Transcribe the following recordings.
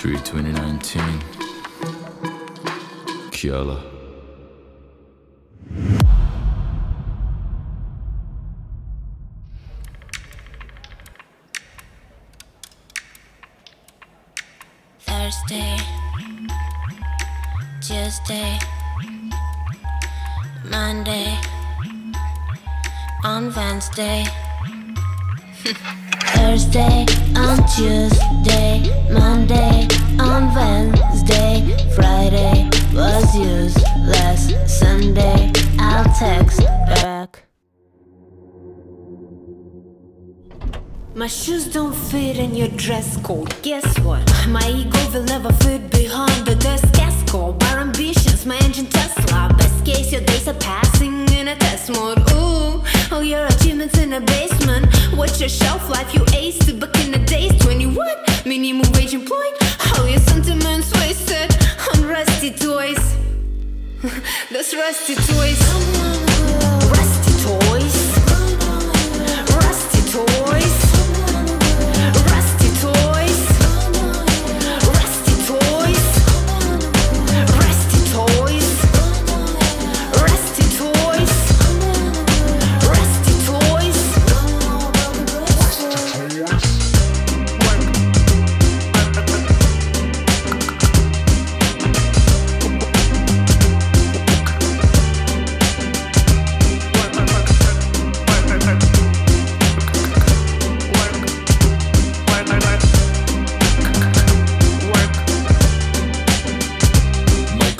3 2019. Kialla. Thursday, Tuesday, Monday, on Wednesday. Thursday, on Tuesday, Monday, on Wednesday, Friday was useless. Sunday, I'll text back. My shoes don't fit in your dress code. Guess what? My ego will never fit behind the desk escort. Our ambitions, my engine Tesla. Best case, your days are passing in a test mode. Ooh, oh, all your achievements in a basement. What's your shelf life? You aced it back in the days. 21, minimum wage employed. All your sentiments wasted on rusty toys. Those rusty toys.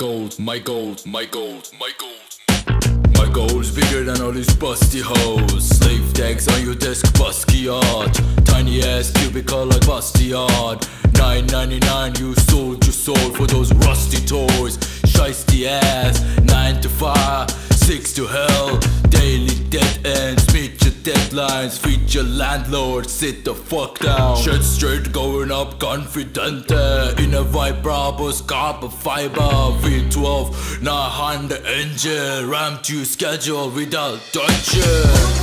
Goals, my goals, my goals, my goals. My goals bigger than all these busty hoes. Slave tags on your desk, busky art. Tiny ass cubicle like busty yard. 9.99, you sold your soul for those rusty toys. Shiesty ass, 9 to 5, 6 to hell. Feed your landlord, sit the fuck down. Shit straight, going up, confident. In a vibe, Brabus, carbon fiber. V12, 900 engine. Ram to schedule without touching.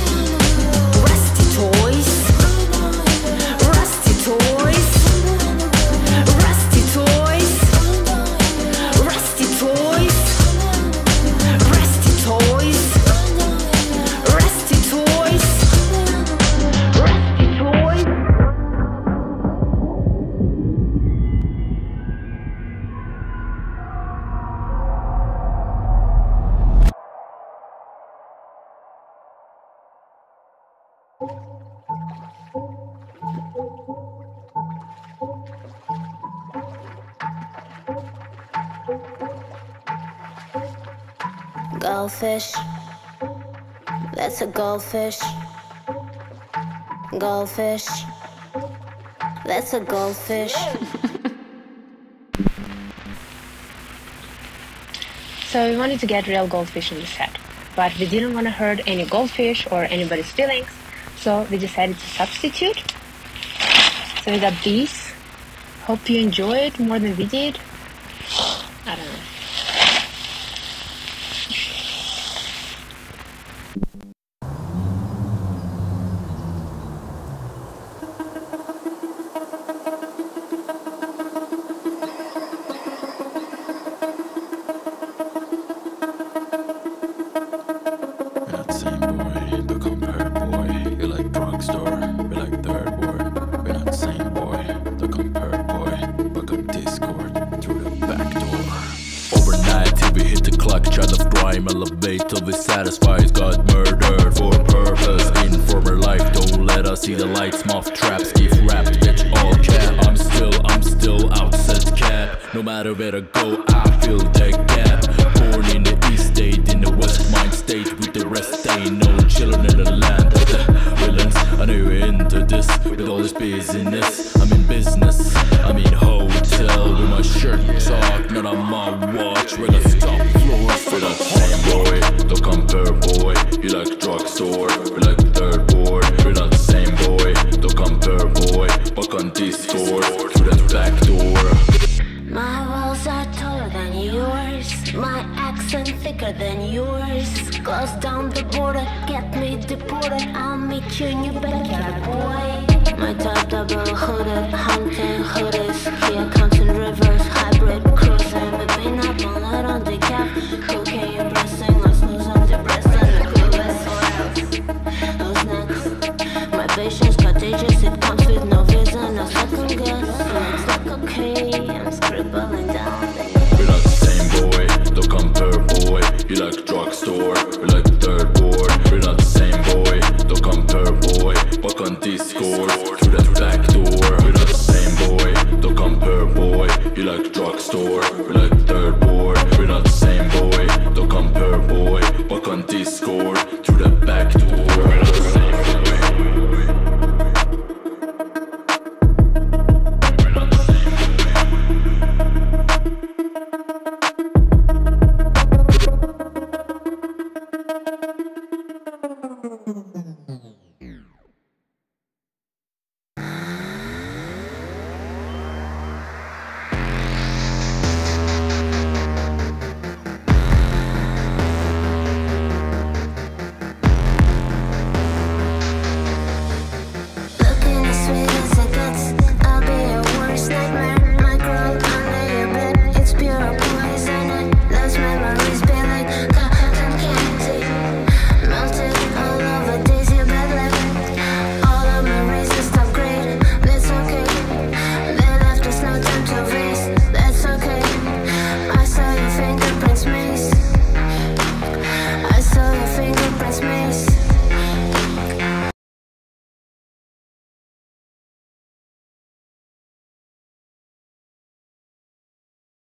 Goldfish. That's a goldfish. Goldfish. That's a goldfish. So we wanted to get real goldfish in the set, but we didn't want to hurt any goldfish or anybody's feelings, so we decided to substitute. So we got these. Hope you enjoy it more than we did. I don't know. Elevate till we satisfy. Got murdered for purpose, informer life. Don't let us see the lights, moth traps, give wrapped, bitch all cap. I'm still, I'm still outside cap. No matter where I go, I feel that watch. We're the top floors for the same boy, the compare boy. You like drugstore, we like third board. We're not the same boy, the compare boy. Back on Discord, through that back door. My walls are taller than yours. My accent thicker than yours. Close down the border, get me deported. I'll meet you in your backyard, boy. My top double hooded, hunting hoodies. Here, Discord through that back door. We like same boy, don't compare boy. You like drugstore, we like third boy. We not the same boy, don't compare boy. Walk on Discord through that back door. We not same boy. Mm-hmm.